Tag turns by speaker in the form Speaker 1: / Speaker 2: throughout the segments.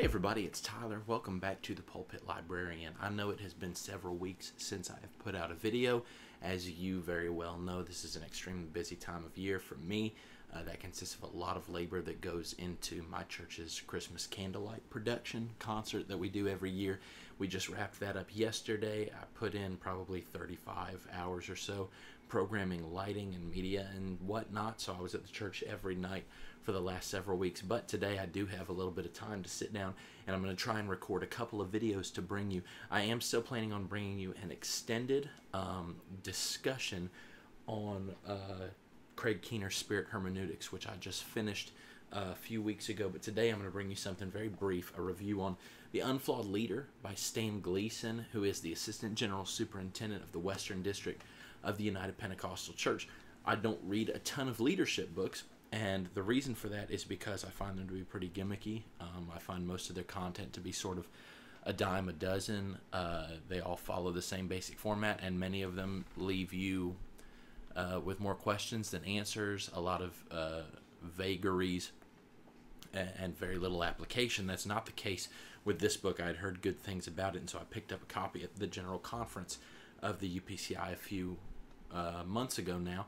Speaker 1: Hey everybody, it's Tyler. Welcome back to the Pulpit Librarian. I know it has been several weeks since I have put out a video. As you very well know, this is an extremely busy time of year for me. Uh, that consists of a lot of labor that goes into my church's Christmas candlelight production concert that we do every year. We just wrapped that up yesterday. I put in probably 35 hours or so programming lighting and media and whatnot, so I was at the church every night for the last several weeks. But today I do have a little bit of time to sit down and I'm going to try and record a couple of videos to bring you. I am still planning on bringing you an extended um, discussion on uh, Craig Keener's Spirit Hermeneutics, which I just finished a few weeks ago. But today I'm going to bring you something very brief a review on The Unflawed Leader by Stan Gleason, who is the Assistant General Superintendent of the Western District of the United Pentecostal Church. I don't read a ton of leadership books, and the reason for that is because I find them to be pretty gimmicky. Um, I find most of their content to be sort of a dime a dozen. Uh, they all follow the same basic format, and many of them leave you uh, with more questions than answers, a lot of uh, vagaries, and, and very little application. That's not the case with this book. I'd heard good things about it, and so I picked up a copy at the General Conference of the UPCI a few uh, months ago now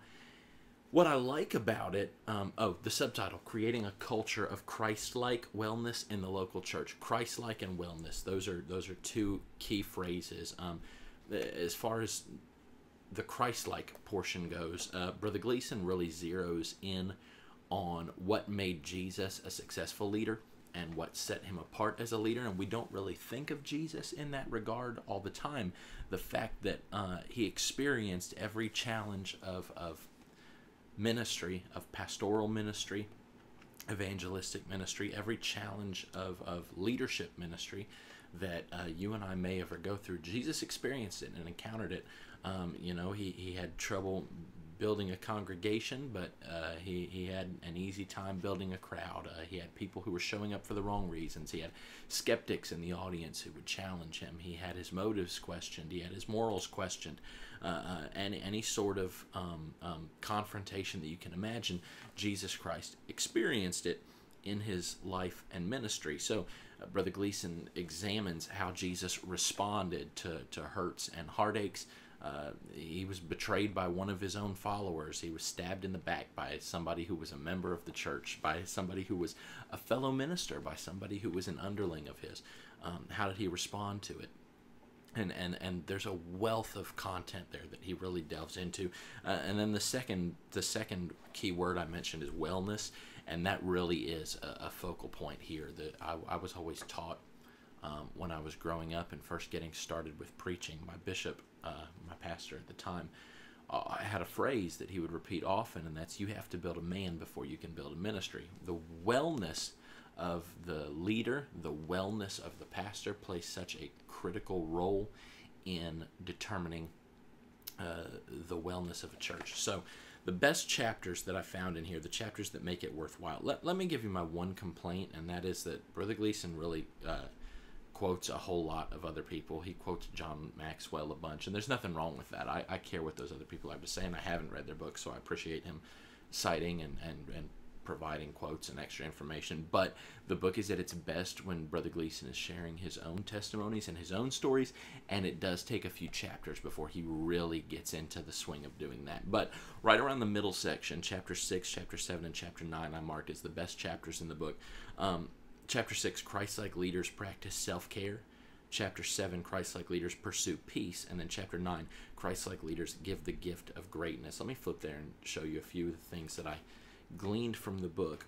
Speaker 1: what I like about it, um, oh, the subtitle: "Creating a Culture of Christ-like Wellness in the Local Church." Christ-like and wellness; those are those are two key phrases. Um, as far as the Christ-like portion goes, uh, Brother Gleason really zeroes in on what made Jesus a successful leader and what set him apart as a leader. And we don't really think of Jesus in that regard all the time. The fact that uh, he experienced every challenge of, of ministry, of pastoral ministry, evangelistic ministry, every challenge of, of leadership ministry that uh, you and I may ever go through. Jesus experienced it and encountered it. Um, you know, he, he had trouble building a congregation, but uh, he, he had an easy time building a crowd. Uh, he had people who were showing up for the wrong reasons. He had skeptics in the audience who would challenge him. He had his motives questioned. He had his morals questioned. Uh, uh any, any sort of um, um, confrontation that you can imagine, Jesus Christ experienced it in his life and ministry. So, uh, Brother Gleason examines how Jesus responded to, to hurts and heartaches uh, he was betrayed by one of his own followers. He was stabbed in the back by somebody who was a member of the church, by somebody who was a fellow minister, by somebody who was an underling of his. Um, how did he respond to it? And, and and there's a wealth of content there that he really delves into. Uh, and then the second the second key word I mentioned is wellness, and that really is a, a focal point here. That I, I was always taught um, when I was growing up and first getting started with preaching. My bishop, uh, my pastor at the time, uh, had a phrase that he would repeat often, and that's you have to build a man before you can build a ministry. The wellness of the leader, the wellness of the pastor plays such a critical role in determining uh, the wellness of a church. So, the best chapters that I found in here, the chapters that make it worthwhile. Let, let me give you my one complaint, and that is that Brother Gleason really uh, quotes a whole lot of other people. He quotes John Maxwell a bunch, and there's nothing wrong with that. I, I care what those other people have to say, and I haven't read their books, so I appreciate him citing and, and, and providing quotes and extra information. But the book is at its best when Brother Gleason is sharing his own testimonies and his own stories, and it does take a few chapters before he really gets into the swing of doing that. But right around the middle section, chapter 6, chapter 7, and chapter 9, I mark as the best chapters in the book. Um, Chapter 6 Christ like leaders practice self care. Chapter 7 Christ like leaders pursue peace. And then chapter 9 Christ like leaders give the gift of greatness. Let me flip there and show you a few of the things that I gleaned from the book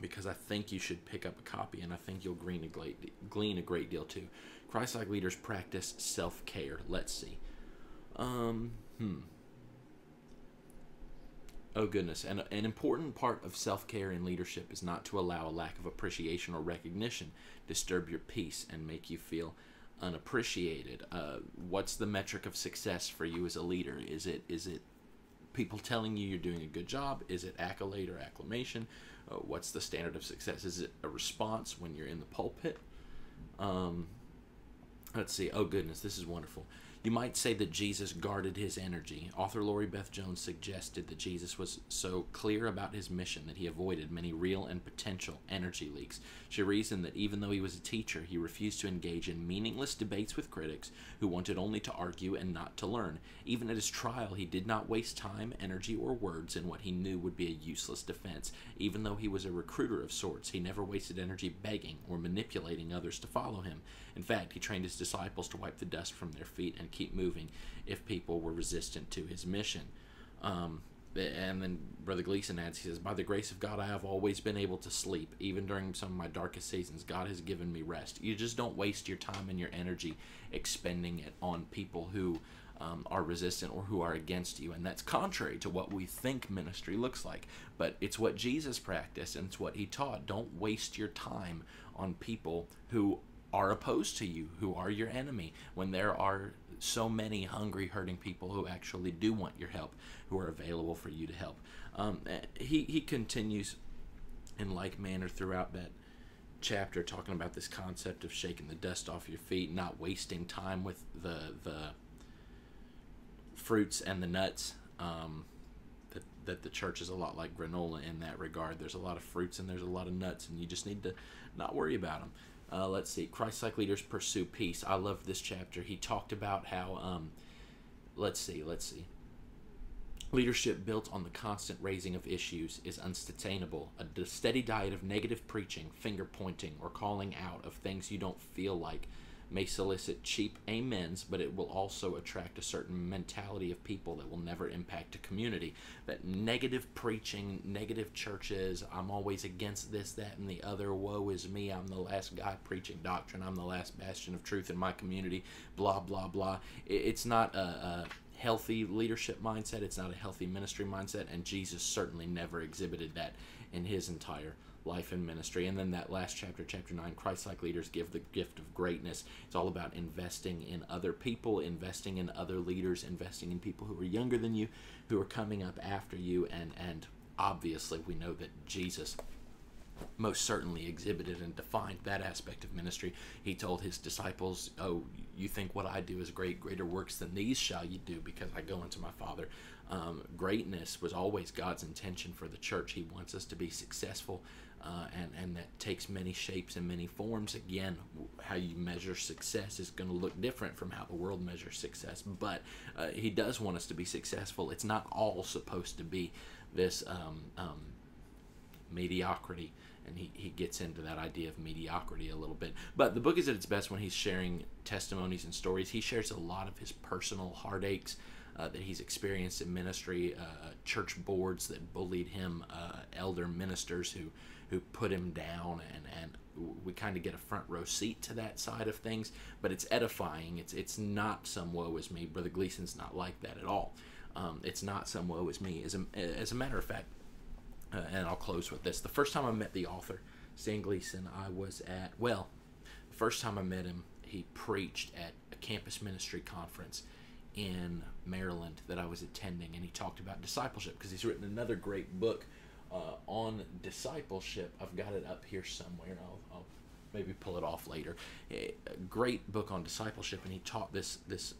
Speaker 1: because I think you should pick up a copy and I think you'll glean a great, glean a great deal too. Christ like leaders practice self care. Let's see. Um, hmm. Oh, goodness. And an important part of self care in leadership is not to allow a lack of appreciation or recognition disturb your peace and make you feel unappreciated. Uh, what's the metric of success for you as a leader? Is it is it people telling you you're doing a good job? Is it accolade or acclamation? Uh, what's the standard of success? Is it a response when you're in the pulpit? Um, let's see. Oh, goodness, this is wonderful. You might say that Jesus guarded his energy. Author Laurie Beth Jones suggested that Jesus was so clear about his mission that he avoided many real and potential energy leaks. She reasoned that even though he was a teacher, he refused to engage in meaningless debates with critics who wanted only to argue and not to learn. Even at his trial, he did not waste time, energy, or words in what he knew would be a useless defense. Even though he was a recruiter of sorts, he never wasted energy begging or manipulating others to follow him. In fact, he trained his disciples to wipe the dust from their feet and keep moving if people were resistant to his mission. Um, and then Brother Gleason adds, he says, By the grace of God, I have always been able to sleep. Even during some of my darkest seasons, God has given me rest. You just don't waste your time and your energy expending it on people who um, are resistant or who are against you. And that's contrary to what we think ministry looks like. But it's what Jesus practiced and it's what he taught. Don't waste your time on people who are opposed to you, who are your enemy, when there are so many hungry, hurting people who actually do want your help, who are available for you to help. Um, eh, he, he continues in like manner throughout that chapter talking about this concept of shaking the dust off your feet, not wasting time with the the fruits and the nuts. Um, that, that the church is a lot like granola in that regard. There's a lot of fruits and there's a lot of nuts, and you just need to not worry about them. Uh, let's see. Christ like leaders pursue peace. I love this chapter. He talked about how, um, let's see, let's see. Leadership built on the constant raising of issues is unsustainable. A steady diet of negative preaching, finger pointing, or calling out of things you don't feel like may solicit cheap amens, but it will also attract a certain mentality of people that will never impact a community. That negative preaching, negative churches, I'm always against this, that, and the other, woe is me, I'm the last guy preaching doctrine, I'm the last bastion of truth in my community, blah, blah, blah. It's not a, a healthy leadership mindset, it's not a healthy ministry mindset, and Jesus certainly never exhibited that in his entire life and ministry. And then that last chapter, chapter 9, Christ like leaders give the gift of greatness. It's all about investing in other people, investing in other leaders, investing in people who are younger than you, who are coming up after you. And, and obviously, we know that Jesus most certainly exhibited and defined that aspect of ministry. He told his disciples, Oh, you think what I do is great, greater works than these shall you do because I go into my Father. Um, greatness was always God's intention for the church. He wants us to be successful uh, and, and that takes many shapes and many forms. Again, how you measure success is going to look different from how the world measures success, but uh, he does want us to be successful. It's not all supposed to be this um, um, mediocrity. And he, he gets into that idea of mediocrity a little bit. But the book is at its best when he's sharing testimonies and stories. He shares a lot of his personal heartaches uh, that he's experienced in ministry, uh, church boards that bullied him, uh, elder ministers who who put him down and and we kind of get a front row seat to that side of things but it's edifying it's it's not some woe is me brother gleason's not like that at all um, it's not some woe is me as a, as a matter of fact uh, and i'll close with this the first time i met the author stan gleason i was at well the first time i met him he preached at a campus ministry conference in maryland that i was attending and he talked about discipleship because he's written another great book uh, on discipleship. I've got it up here somewhere. I'll, I'll maybe pull it off later. A great book on discipleship, and he taught this this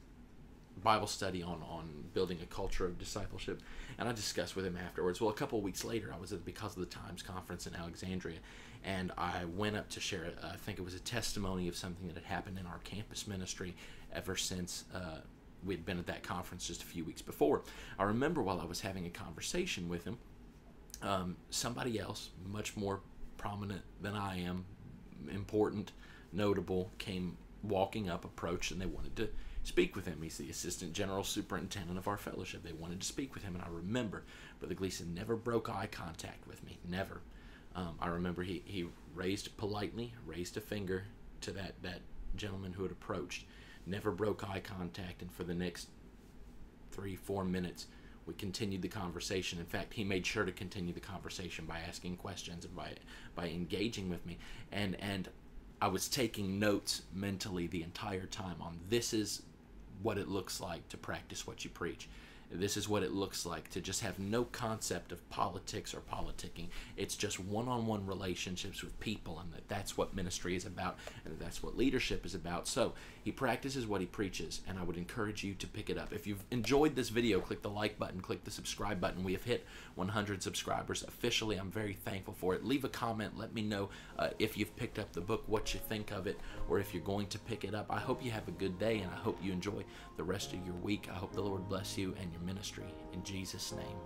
Speaker 1: Bible study on on building a culture of discipleship. And I discussed with him afterwards. Well, a couple weeks later, I was at Because of the Times conference in Alexandria, and I went up to share. I think it was a testimony of something that had happened in our campus ministry ever since. Uh, we'd been at that conference just a few weeks before. I remember while I was having a conversation with him, um, somebody else, much more prominent than I am, important, notable, came walking up, approached, and they wanted to speak with him. He's the assistant general superintendent of our fellowship. They wanted to speak with him, and I remember Brother Gleason never broke eye contact with me, never. Um, I remember he, he raised politely, raised a finger to that, that gentleman who had approached, never broke eye contact, and for the next three, four minutes, we continued the conversation. In fact, he made sure to continue the conversation by asking questions and by by engaging with me. And and I was taking notes mentally the entire time on this is what it looks like to practice what you preach. This is what it looks like to just have no concept of politics or politicking. It's just one on one relationships with people, and that that's what ministry is about, and that's what leadership is about. So he practices what he preaches, and I would encourage you to pick it up. If you've enjoyed this video, click the like button, click the subscribe button. We have hit 100 subscribers officially. I'm very thankful for it. Leave a comment. Let me know uh, if you've picked up the book, what you think of it, or if you're going to pick it up. I hope you have a good day, and I hope you enjoy the rest of your week. I hope the Lord bless you and your ministry. In Jesus' name.